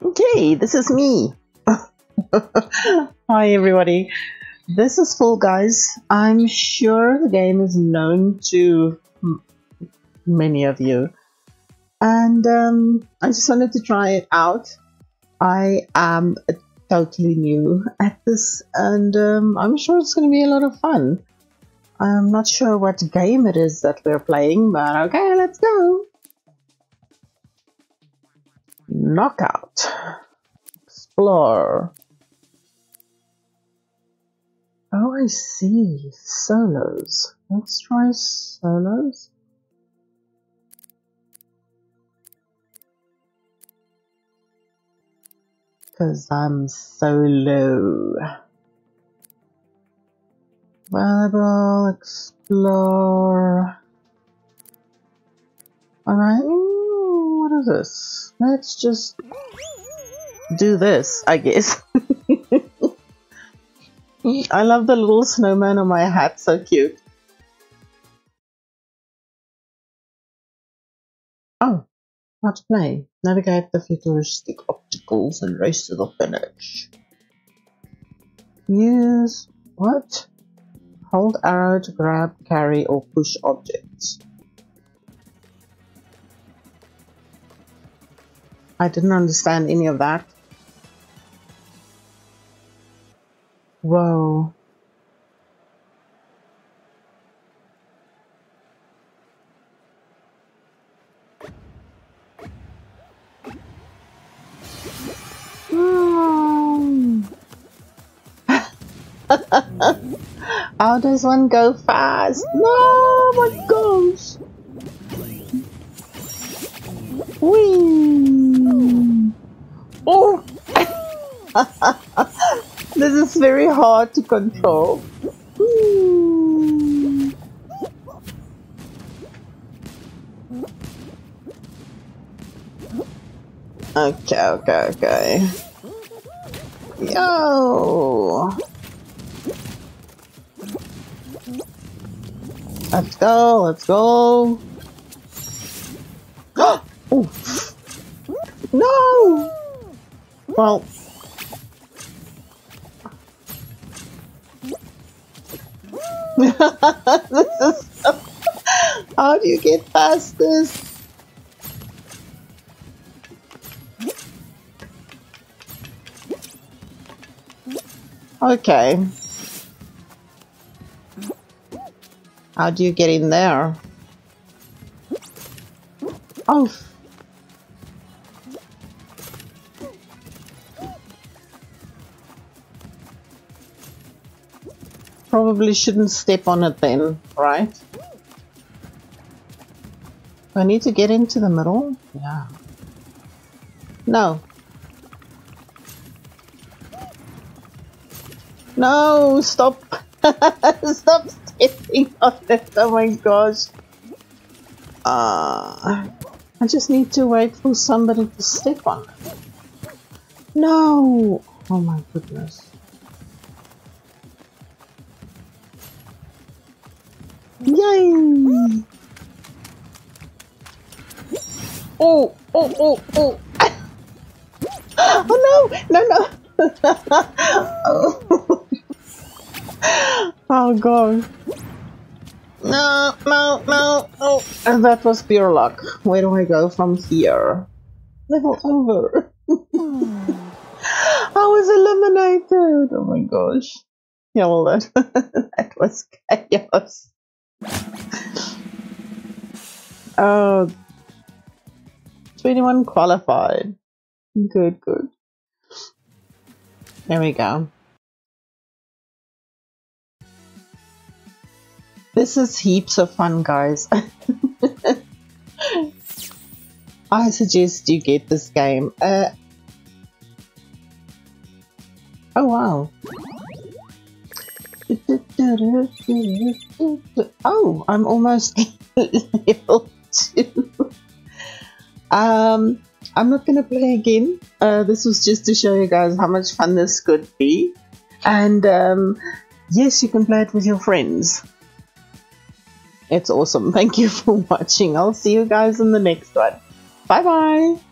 Okay, this is me. Hi everybody. This is Fall Guys. I'm sure the game is known to many of you. And um, I just wanted to try it out. I am totally new at this and um, I'm sure it's going to be a lot of fun. I'm not sure what game it is that we're playing, but okay, let's go. Knockout. Explore. Oh, I see. Solos. Let's try solos. Because I'm solo. Valuable, explore. Alright, what is this? Let's just do this, I guess. I love the little snowman on my hat, so cute. Oh, how to play. Navigate the futuristic obstacles and race to the finish. Use what? Hold arrow to grab, carry, or push objects. I didn't understand any of that. Whoa. How does one go fast? No, my gosh! Whee! this is very hard to control. Okay, okay, okay. Yo! Let's go, let's go. oh! No! Well. this is How do you get past this? Okay. How do you get in there? Oh. Probably shouldn't step on it then, right? I need to get into the middle? Yeah. No. No, stop. stop stepping on it. Oh my gosh. Uh, I just need to wait for somebody to step on it. No! Oh my goodness. Yay! Oh, oh, oh, oh! oh no! No, no! oh. oh god. No, no, no, oh. And that was pure luck. Where do I go from here? Level over. I was eliminated. Oh my gosh. Yeah, well that, that was chaos. Oh, 21 qualified. Good, good. There we go. This is heaps of fun, guys. I suggest you get this game. Uh, oh wow. Oh, I'm almost level 2. Um, I'm not gonna play again. Uh, this was just to show you guys how much fun this could be. And um, yes, you can play it with your friends. It's awesome. Thank you for watching. I'll see you guys in the next one. Bye bye.